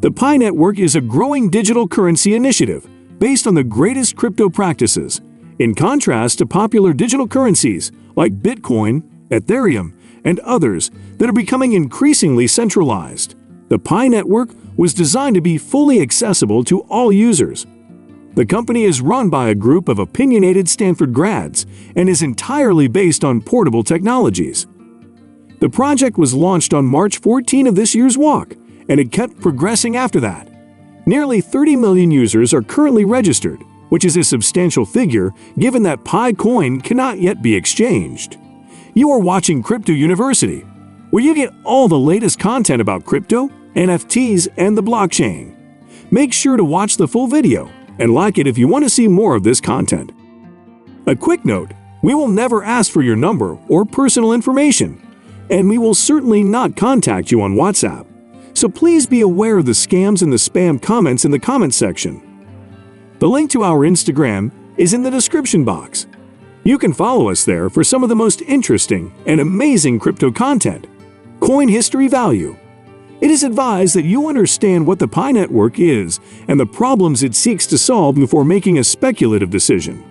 The Pi Network is a growing digital currency initiative based on the greatest crypto practices, in contrast to popular digital currencies like Bitcoin, Ethereum, and others that are becoming increasingly centralized. The Pi Network was designed to be fully accessible to all users. The company is run by a group of opinionated Stanford grads and is entirely based on portable technologies. The project was launched on March 14 of this year's walk, and it kept progressing after that. Nearly 30 million users are currently registered, which is a substantial figure given that Pi coin cannot yet be exchanged. You are watching Crypto University, where you get all the latest content about crypto, NFTs, and the blockchain. Make sure to watch the full video and like it if you want to see more of this content. A quick note, we will never ask for your number or personal information, and we will certainly not contact you on WhatsApp. So please be aware of the scams and the spam comments in the comment section. The link to our Instagram is in the description box. You can follow us there for some of the most interesting and amazing crypto content. Coin history value. It is advised that you understand what the Pi Network is and the problems it seeks to solve before making a speculative decision.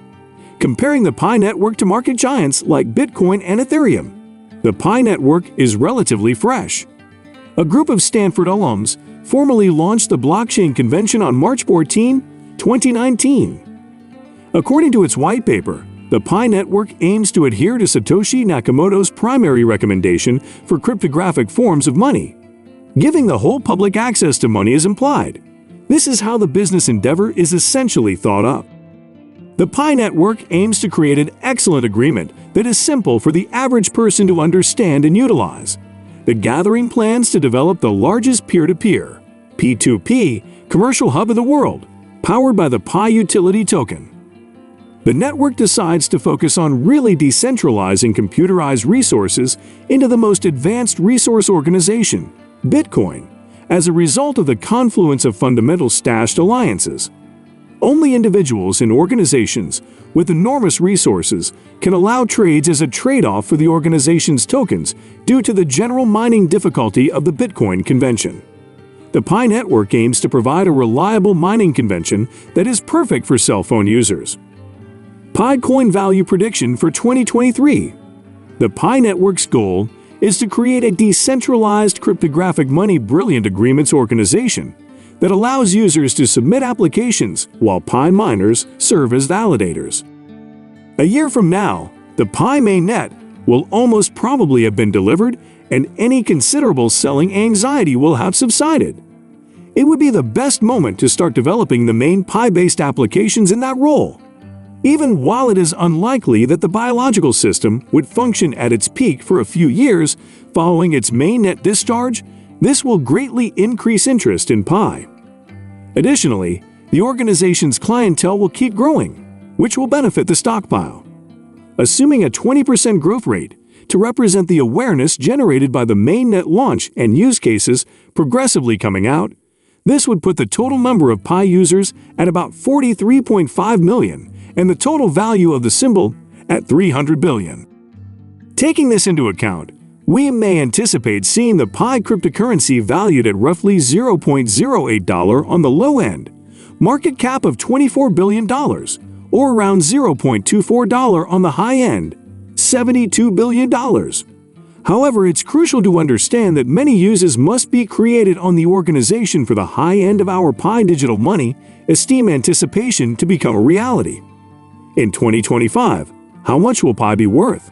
Comparing the Pi Network to market giants like Bitcoin and Ethereum, the Pi Network is relatively fresh. A group of Stanford alums formally launched the blockchain convention on March 14, 2019. According to its white paper, the Pi Network aims to adhere to Satoshi Nakamoto's primary recommendation for cryptographic forms of money Giving the whole public access to money is implied. This is how the business endeavor is essentially thought up. The Pi Network aims to create an excellent agreement that is simple for the average person to understand and utilize. The gathering plans to develop the largest peer-to-peer, P2P, commercial hub of the world, powered by the Pi Utility Token. The network decides to focus on really decentralizing computerized resources into the most advanced resource organization, Bitcoin, as a result of the confluence of fundamental stashed alliances. Only individuals and organizations with enormous resources can allow trades as a trade-off for the organization's tokens due to the general mining difficulty of the Bitcoin convention. The Pi network aims to provide a reliable mining convention that is perfect for cell phone users. Pi coin value prediction for 2023 The Pi network's goal is to create a decentralized cryptographic money brilliant agreements organization that allows users to submit applications while Pi miners serve as validators. A year from now, the Pi mainnet will almost probably have been delivered and any considerable selling anxiety will have subsided. It would be the best moment to start developing the main Pi-based applications in that role. Even while it is unlikely that the biological system would function at its peak for a few years following its mainnet discharge, this will greatly increase interest in Pi. Additionally, the organization's clientele will keep growing, which will benefit the stockpile. Assuming a 20% growth rate to represent the awareness generated by the mainnet launch and use cases progressively coming out, this would put the total number of Pi users at about 43.5 million and the total value of the symbol at 300 billion. Taking this into account, we may anticipate seeing the Pi cryptocurrency valued at roughly $0.08 on the low end, market cap of $24 billion, or around $0.24 on the high end, $72 billion. However, it's crucial to understand that many uses must be created on the organization for the high end of our Pi digital money esteem anticipation to become a reality. In 2025, how much will Pi be worth?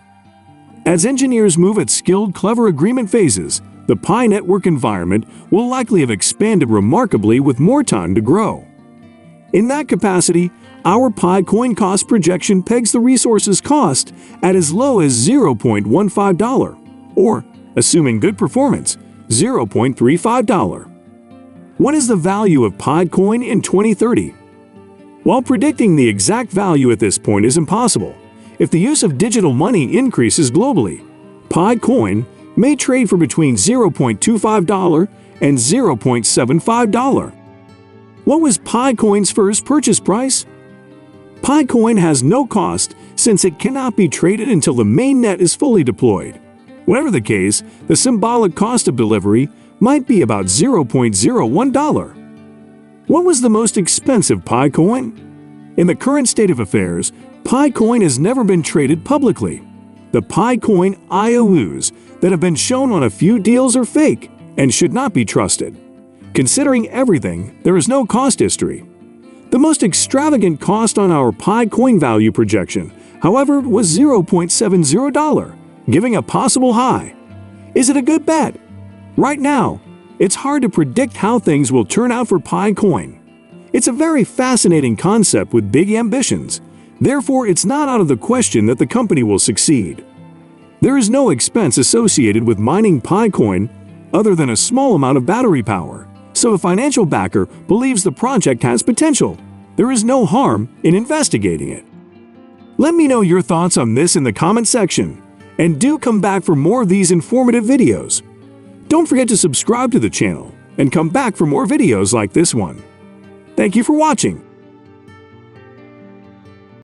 As engineers move at skilled, clever agreement phases, the Pi network environment will likely have expanded remarkably with more time to grow. In that capacity, our Pi coin cost projection pegs the resource's cost at as low as $0.15, or, assuming good performance, $0.35. What is the value of Pi coin in 2030? While predicting the exact value at this point is impossible, if the use of digital money increases globally, Pi coin may trade for between $0.25 and $0.75. What was Pi coin's first purchase price? Pi coin has no cost since it cannot be traded until the mainnet is fully deployed. Whatever the case, the symbolic cost of delivery might be about $0.01. What was the most expensive Pi coin? In the current state of affairs, Pi coin has never been traded publicly. The Pi coin IOUs that have been shown on a few deals are fake and should not be trusted. Considering everything, there is no cost history. The most extravagant cost on our Pi coin value projection, however, was $0.70, giving a possible high. Is it a good bet? Right now, it's hard to predict how things will turn out for Pi coin. It's a very fascinating concept with big ambitions, therefore it's not out of the question that the company will succeed. There is no expense associated with mining Pi coin other than a small amount of battery power, so a financial backer believes the project has potential. There is no harm in investigating it. Let me know your thoughts on this in the comment section, and do come back for more of these informative videos. Don't forget to subscribe to the channel and come back for more videos like this one. Thank you for watching.